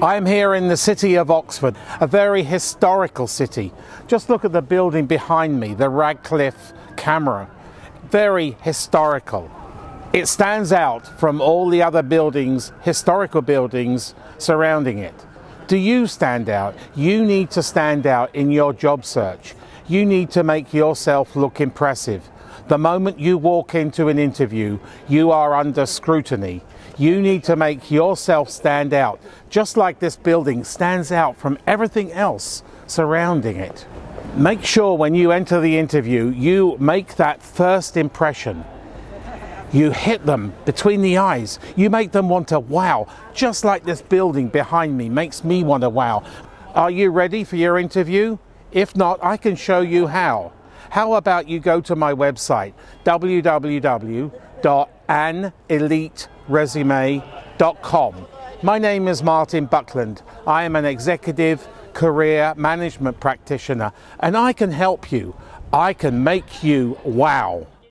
I'm here in the city of Oxford, a very historical city. Just look at the building behind me, the Radcliffe Camera. Very historical. It stands out from all the other buildings, historical buildings surrounding it. Do you stand out? You need to stand out in your job search. You need to make yourself look impressive. The moment you walk into an interview, you are under scrutiny. You need to make yourself stand out, just like this building stands out from everything else surrounding it. Make sure when you enter the interview, you make that first impression. You hit them between the eyes. You make them want to wow, just like this building behind me makes me want to wow. Are you ready for your interview? If not, I can show you how. How about you go to my website, www.aneliteresume.com. My name is Martin Buckland. I am an executive career management practitioner and I can help you. I can make you wow.